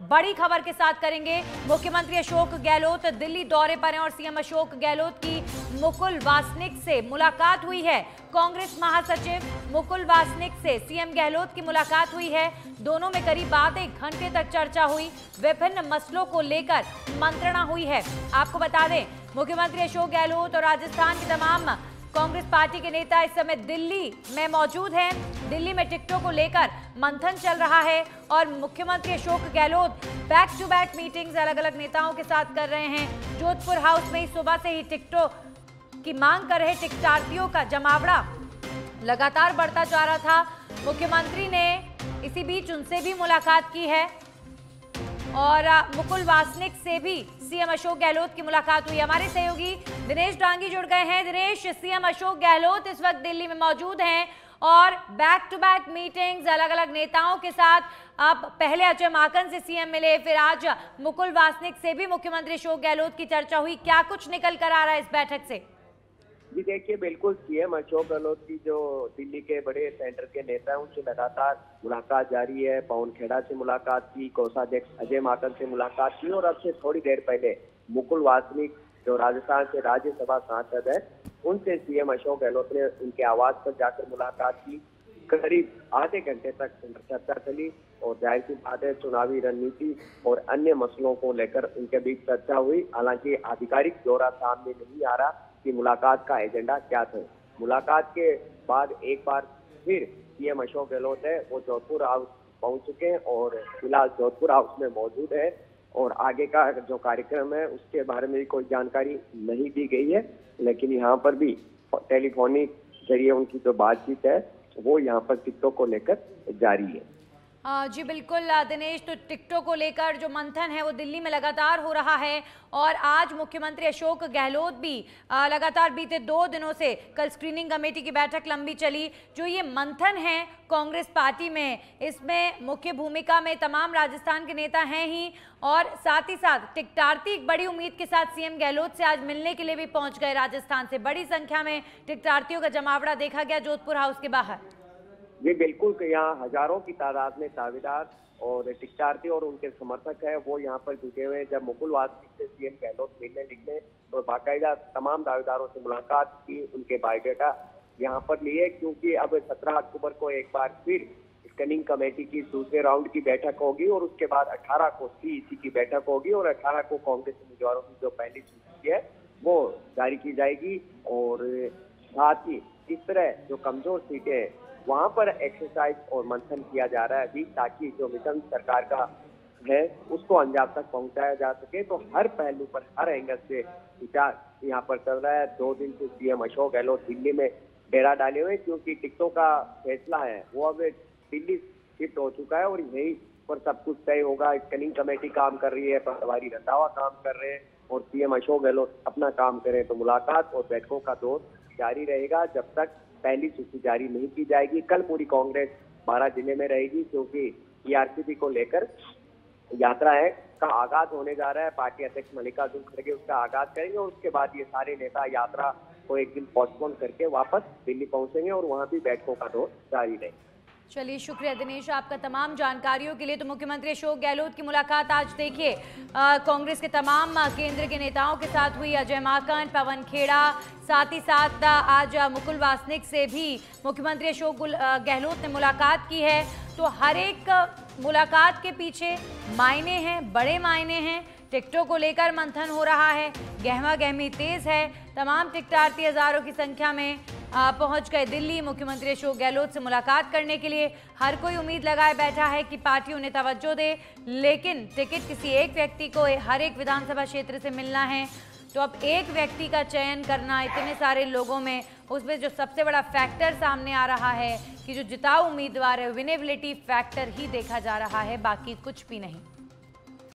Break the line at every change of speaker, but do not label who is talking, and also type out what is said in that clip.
बड़ी खबर के साथ करेंगे मुख्यमंत्री अशोक गहलोत दिल्ली दौरे पर हैं और सीएम अशोक गहलोत की मुकुल वासनिक से मुलाकात हुई है। कांग्रेस महासचिव मुकुल वासनिक से सीएम गहलोत की मुलाकात हुई है। दोनों में करीब आधे घंटे तक चर्चा हुई। विभिन्न मसलों को लेकर मंत्रणा हुई है। आपको बता दें, मुख्यमंत्री अशोक गहलोत और राजस्थान के तमाम कांग्रेस पार्टी के नेता इस समय दिल्ली में मौजूद हैं। दिल्ली में टिकटों को लेकर मंथन चल रहा है और मुख्यमंत्री Ashok Gehlot back to back meetings अलग अलग नेताओं के साथ कर रहे हैं। जोधपुर हाउस में ही सुबह से ही टिकटों की मांग कर रहे टिकटार्थियों का जमावड़ा लगातार बढ़ता जा रहा था। मुख्यमंत्री ने इसी बीच उनसे भी मुलाकात की है और मुकुल वासनिक से भी सीएम अशोक गहलोत की मुलाकात हुई। हमारे सहयोगी दिनेश डांगी जुड़ गए हैं। दिनेश, सीएम अशोक गहलोत इस वक्त दिल्ली में मौजूद हैं और बैक टू बैक मीटिंग्स अलग अलग नेताओं के साथ। आप पहले अजय माकन से सीएम मिले, फिर आज मुकुल वासनिक से भी मुख्यमंत्री अशोक गहलोत की चर्चा हुई। क्या कुछ निकल कर आ रहा है इस बैठक से?
जी, देखिए, बिल्कुल सीएम अशोक गहलोत की जो दिल्ली के बड़े सेंटर के नेता हैं, उनसे लगातार मुलाकात जारी है। पवन खेड़ा से मुलाकात की, कोषाध्यक्ष अजय माकन से मुलाकात की और अब से थोड़ी देर पहले मुकुल वासनिक जो राजस्थान से राज्यसभा सांसद है, उनसे सीएम अशोक गहलोत ने उनके आवास पर जाकर मुलाकात की। करीब आधे घंटे तक चर्चा चली और ज़ाहिर सी बात है, चुनावी रणनीति और अन्य मसलों को लेकर उनके बीच चर्चा हुई। हालाँकि आधिकारिक ब्यौरा सामने नहीं आ रहा कि मुलाकात का एजेंडा क्या था। मुलाकात के बाद एक बार फिर सीएम अशोक गहलोत है, वो जोधपुर हाउस पहुँच चुके हैं और फ़िलहाल जोधपुर हाउस में मौजूद है। और आगे का जो कार्यक्रम है, उसके बारे में भी कोई जानकारी नहीं दी गई है, लेकिन यहाँ पर भी टेलीफोनिक ज़रिए उनकी जो बातचीत है, वो यहाँ पर टिकटों को लेकर जारी है।
जी बिल्कुल दिनेश तो टिकटों को लेकर जो मंथन है वो दिल्ली में लगातार हो रहा है और आज मुख्यमंत्री अशोक गहलोत भी लगातार बीते दो दिनों से कल स्क्रीनिंग कमेटी की बैठक लंबी चली। जो ये मंथन है कांग्रेस पार्टी में, इसमें मुख्य भूमिका में तमाम राजस्थान के नेता हैं ही और साथ ही साथ टिकटार्थी एक बड़ी उम्मीद के साथ सीएम गहलोत से आज मिलने के लिए भी पहुँच गए राजस्थान से। बड़ी संख्या में टिकटार्थियों का जमावड़ा देखा गया जोधपुर हाउस के बाहर।
जी बिल्कुल यहाँ हज़ारों की तादाद में दावेदार और टिकटार्थी और उनके समर्थक है। वो यहाँ पर जुटे हुए हैं। जब मुकुल वासनिक से सीएम गहलोत मिलने लिखने तो बाकायदा तमाम दावेदारों से मुलाकात की, उनके बायोडेटा यहाँ पर लिए, क्योंकि अब सत्रह अक्टूबर को एक बार फिर स्कैनिंग कमेटी की दूसरे राउंड की बैठक होगी और उसके बाद अठारह को सीईसी की बैठक होगी और अठारह को कांग्रेस उम्मीदवारों की जो पहली सूची है, वो जारी की जाएगी। और साथ ही इस तरह जो कमज़ोर सीटें वहाँ पर एक्सरसाइज और मंथन किया जा रहा है अभी, ताकि जो मिशन सरकार का है, उसको अंजाम तक पहुँचाया जा सके। तो हर पहलू पर, हर एंगल से विचार यहाँ पर चल रहा है। दो दिन से सीएम अशोक गहलोत दिल्ली में डेरा डाले हुए क्योंकि टिकटों का फैसला है। वो अब दिल्ली शिफ्ट हो चुका है और यही पर सब कुछ तय होगा। स्कैनिंग कमेटी काम कर रही है पटवारी रंधावा काम कर रहे हैं और सीएम अशोक गहलोत अपना काम करें तो मुलाकात और बैठकों का दौर जारी रहेगा। जब तक पहली सूची जारी नहीं की जाएगी। कल पूरी कांग्रेस बारह ज़िले में रहेगी, क्योंकि ईआरसीपी को लेकर यात्रा है, का आगाज़ होने जा रहा है। पार्टी अध्यक्ष मल्लिकार्जुन खड़गे उसका आगाज़ करेंगे और उसके बाद ये सारे नेता यात्रा को एक दिन पोस्टपोन करके वापस दिल्ली पहुँचेंगे और वहाँ भी बैठकों का दौर जारी रहेगा।
चलिए, शुक्रिया दिनेश, आपका तमाम जानकारियों के लिए तो मुख्यमंत्री अशोक गहलोत की मुलाकात आज देखिए। कांग्रेस के तमाम केंद्र के नेताओं के साथ हुई अजय माकन, पवन खेड़ा, साथ ही साथ आज मुकुल वासनिक से भी मुख्यमंत्री अशोक गहलोत ने मुलाकात की है। तो हर एक मुलाकात के पीछे मायने हैं, बड़े मायने हैं। टिकटों को लेकर मंथन हो रहा है। गहमा गहमी तेज है। तमाम टिकटार्थी हज़ारों की संख्या में पहुँच गए दिल्ली। मुख्यमंत्री अशोक गहलोत से मुलाकात करने के लिए हर कोई उम्मीद लगाए बैठा है कि पार्टी उन्हें तवज्जो दे, लेकिन टिकट किसी एक व्यक्ति को हर एक विधानसभा क्षेत्र से मिलना है। तो अब एक व्यक्ति का चयन करना इतने सारे लोगों में, उसमें जो सबसे बड़ा फैक्टर सामने आ रहा है कि जो जिताऊ उम्मीदवार है विनेबिलिटी फैक्टर ही देखा जा रहा है, बाकी कुछ भी नहीं।